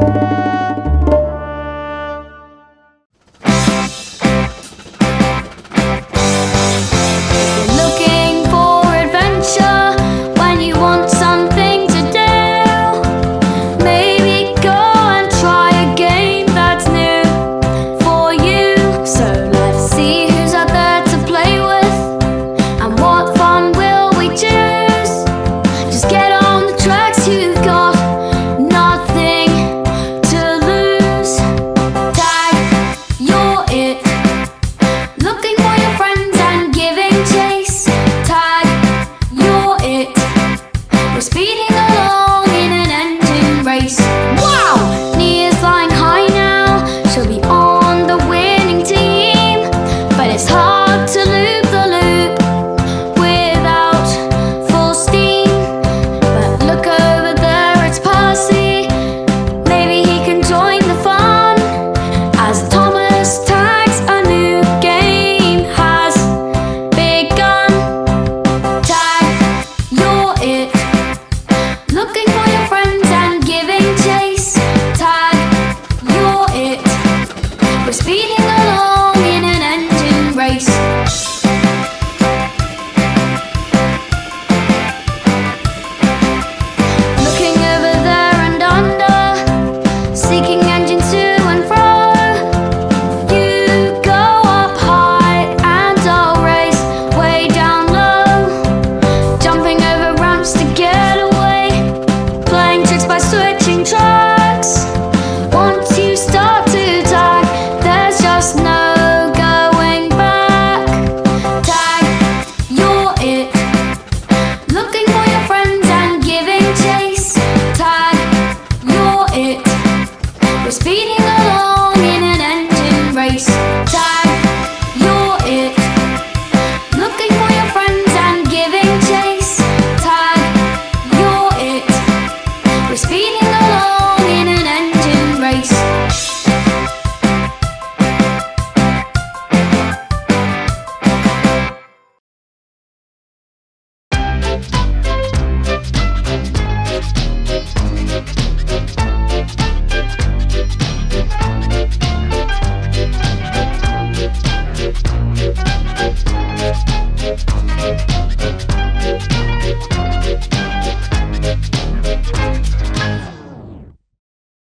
you